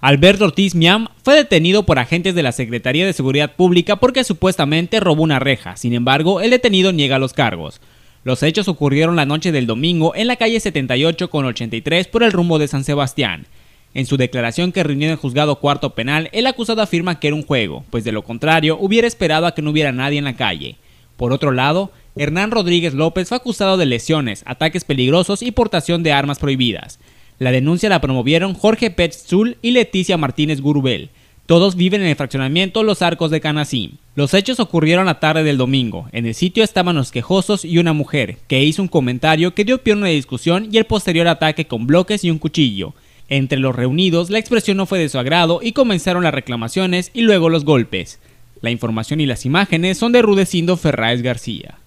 Alberto Ortiz Miam fue detenido por agentes de la Secretaría de Seguridad Pública porque supuestamente robó una reja. Sin embargo, el detenido niega los cargos. Los hechos ocurrieron la noche del domingo en la calle 78 con 83 por el rumbo de San Sebastián. En su declaración que reunió en el juzgado cuarto penal, el acusado afirma que era un juego, pues de lo contrario hubiera esperado a que no hubiera nadie en la calle. Por otro lado, Hernán Rodríguez López fue acusado de lesiones, ataques peligrosos y portación de armas prohibidas. La denuncia la promovieron Jorge Petzul y Leticia Martínez Gurubel. Todos viven en el fraccionamiento Los Arcos de Canacín. Los hechos ocurrieron la tarde del domingo. En el sitio estaban los quejosos y una mujer, que hizo un comentario que dio pie a una discusión y el posterior ataque con bloques y un cuchillo. Entre los reunidos, la expresión no fue de su agrado y comenzaron las reclamaciones y luego los golpes. La información y las imágenes son de Rudecindo Ferráez García.